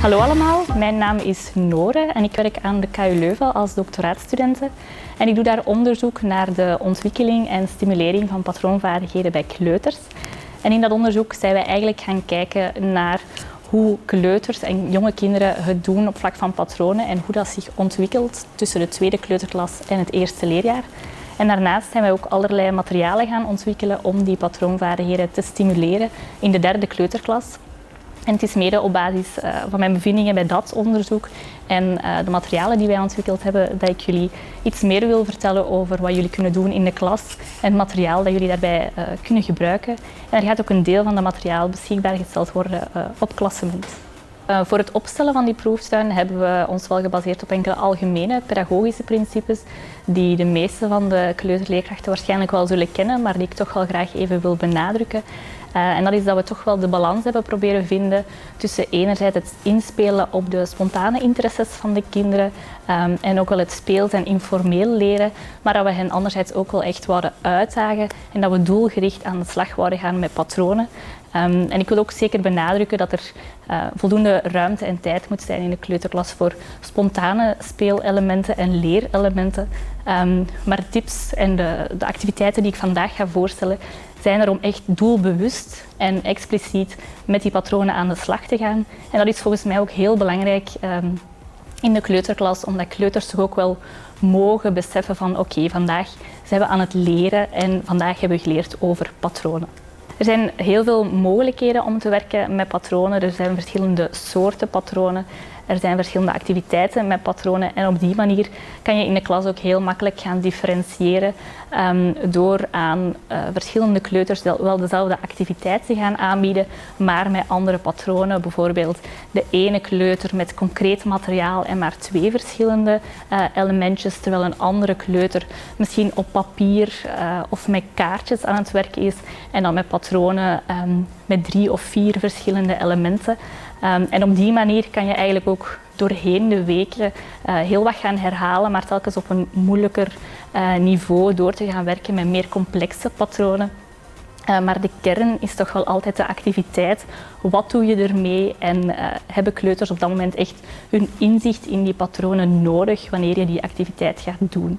Hallo allemaal, mijn naam is Nore en ik werk aan de KU Leuven als doctoraatstudente. En ik doe daar onderzoek naar de ontwikkeling en stimulering van patroonvaardigheden bij kleuters. En in dat onderzoek zijn wij eigenlijk gaan kijken naar hoe kleuters en jonge kinderen het doen op vlak van patronen en hoe dat zich ontwikkelt tussen de tweede kleuterklas en het eerste leerjaar. En daarnaast zijn wij ook allerlei materialen gaan ontwikkelen om die patroonvaardigheden te stimuleren in de derde kleuterklas. En het is mede op basis uh, van mijn bevindingen bij dat onderzoek en uh, de materialen die wij ontwikkeld hebben, dat ik jullie iets meer wil vertellen over wat jullie kunnen doen in de klas en het materiaal dat jullie daarbij uh, kunnen gebruiken. En er gaat ook een deel van dat materiaal beschikbaar gesteld worden op klassement. Voor het opstellen van die proeftuin hebben we ons wel gebaseerd op enkele algemene pedagogische principes die de meeste van de kleuterleerkrachten waarschijnlijk wel zullen kennen, maar die ik toch wel graag even wil benadrukken. Uh, en dat is dat we toch wel de balans hebben proberen vinden tussen enerzijds het inspelen op de spontane interesses van de kinderen um, en ook wel het speels- en informeel leren, maar dat we hen anderzijds ook wel echt wouden uitdagen en dat we doelgericht aan de slag wouden gaan met patronen. Um, en ik wil ook zeker benadrukken dat er uh, voldoende ruimte en tijd moet zijn in de kleuterklas voor spontane speelelementen en leerelementen. Um, maar tips en de, de, activiteiten die ik vandaag ga voorstellen zijn er om echt doelbewust en expliciet met die patronen aan de slag te gaan. En dat is volgens mij ook heel belangrijk um, in de kleuterklas, omdat kleuters toch ook wel mogen beseffen van oké, vandaag zijn we aan het leren en vandaag hebben we geleerd over patronen. Er zijn heel veel mogelijkheden om te werken met patronen. Er zijn verschillende soorten patronen. Er zijn verschillende activiteiten met patronen en op die manier kan je in de klas ook heel makkelijk gaan differentiëren um, door aan uh, verschillende kleuters wel dezelfde activiteit te gaan aanbieden, maar met andere patronen. Bijvoorbeeld de ene kleuter met concreet materiaal en maar twee verschillende uh, elementjes, terwijl een andere kleuter misschien op papier uh, of met kaartjes aan het werken is en dan met patronen um, met drie of vier verschillende elementen. Um, en op die manier kan je eigenlijk ook doorheen de weken uh, heel wat gaan herhalen, maar telkens op een moeilijker uh, niveau door te gaan werken met meer complexe patronen. Uh, maar de kern is toch wel altijd de activiteit. Wat doe je ermee? En hebben kleuters op dat moment echt hun inzicht in die patronen nodig wanneer je die activiteit gaat doen?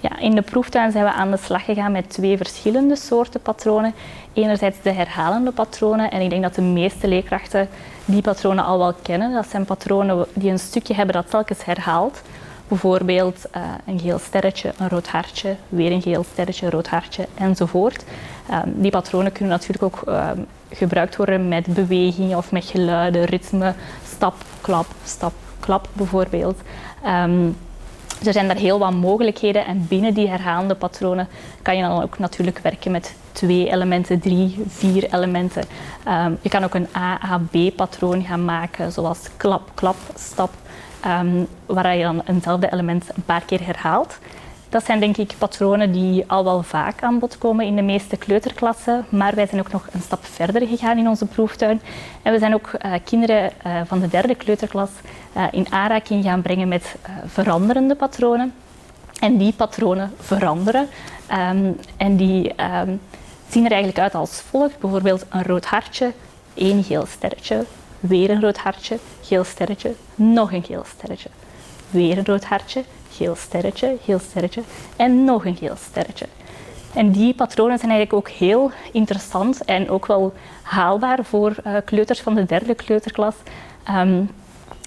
Ja, in de proeftuin zijn we aan de slag gegaan met twee verschillende soorten patronen. Enerzijds de herhalende patronen en ik denk dat de meeste leerkrachten die patronen al wel kennen. Dat zijn patronen die een stukje hebben dat telkens herhaalt. Bijvoorbeeld uh, een geel sterretje, een rood hartje, weer een geel sterretje, een rood hartje enzovoort. Um, die patronen kunnen natuurlijk ook um, gebruikt worden met bewegingen of met geluiden, ritme, stap, klap, stap, klap bijvoorbeeld. Um, er zijn daar heel wat mogelijkheden en binnen die herhalende patronen kan je dan ook natuurlijk werken met twee elementen, drie, vier elementen. Um, je kan ook een A-A-B-patroon gaan maken, zoals klap, klap, stap, um, waar je dan eenzelfde element een paar keer herhaalt. Dat zijn denk ik patronen die al wel vaak aan bod komen in de meeste kleuterklassen, maar wij zijn ook nog een stap verder gegaan in onze proeftuin. En we zijn ook uh, kinderen uh, van de derde kleuterklas uh, in aanraking gaan brengen met veranderende patronen. En die patronen veranderen um, en die um, zien er eigenlijk uit als volgt. Bijvoorbeeld een rood hartje, één geel sterretje, weer een rood hartje, geel sterretje, nog een geel sterretje, weer een rood hartje, geel sterretje, geel sterretje en nog een geel sterretje. En die patronen zijn eigenlijk ook heel interessant en ook wel haalbaar voor uh, kleuters van de derde kleuterklas. Um,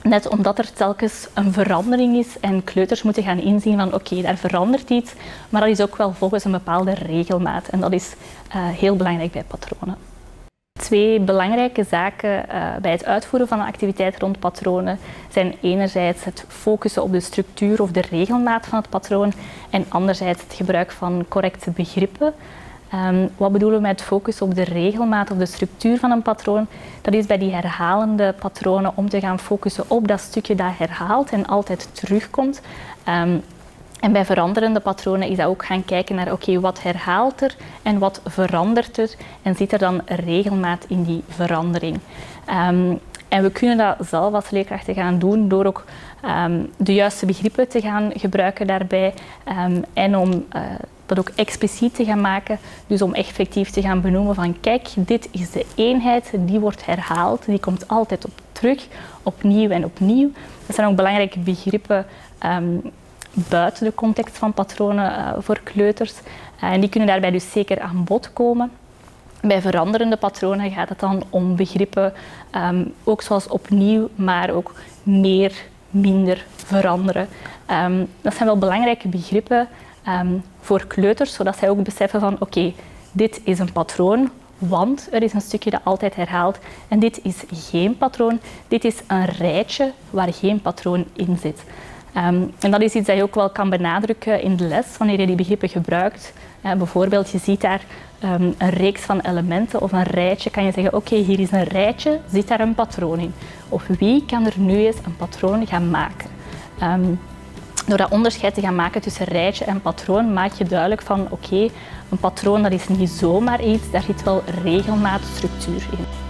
net omdat er telkens een verandering is en kleuters moeten gaan inzien van oké, daar verandert iets, maar dat is ook wel volgens een bepaalde regelmaat en dat is uh, heel belangrijk bij patronen. Twee belangrijke zaken uh, bij het uitvoeren van een activiteit rond patronen zijn enerzijds het focussen op de structuur of de regelmaat van het patroon en anderzijds het gebruik van correcte begrippen. Um, wat bedoelen we met focus op de regelmaat of de structuur van een patroon? Dat is bij die herhalende patronen om te gaan focussen op dat stukje dat herhaalt en altijd terugkomt. Um, en bij veranderende patronen is dat ook gaan kijken naar oké, wat herhaalt er en wat verandert er en zit er dan regelmaat in die verandering. Um, en we kunnen dat zelf als leerkrachten gaan doen door ook um, de juiste begrippen te gaan gebruiken daarbij um, en om uh, dat ook expliciet te gaan maken. Dus om effectief te gaan benoemen van kijk, dit is de eenheid, die wordt herhaald, die komt altijd op terug, opnieuw en opnieuw. Dat zijn ook belangrijke begrippen ehm, buiten de context van patronen uh, voor kleuters. Uh, en die kunnen daarbij dus zeker aan bod komen. Bij veranderende patronen gaat het dan om begrippen, um, ook zoals opnieuw, maar ook meer, minder, veranderen. Um, dat zijn wel belangrijke begrippen um, voor kleuters, zodat zij ook beseffen van oké, dit is een patroon, want er is een stukje dat altijd herhaalt. En dit is geen patroon, dit is een rijtje waar geen patroon in zit. Um, en dat is iets dat je ook wel kan benadrukken in de les wanneer je die begrippen gebruikt. Uh, bijvoorbeeld, je ziet daar um, een reeks van elementen of een rijtje. Kan je zeggen, oké, hier is een rijtje, zit daar een patroon in? Of wie kan er nu eens een patroon gaan maken? Um, door dat onderscheid te gaan maken tussen rijtje en patroon, maak je duidelijk van oké, een patroon dat is niet zomaar iets, daar zit wel regelmaat structuur in.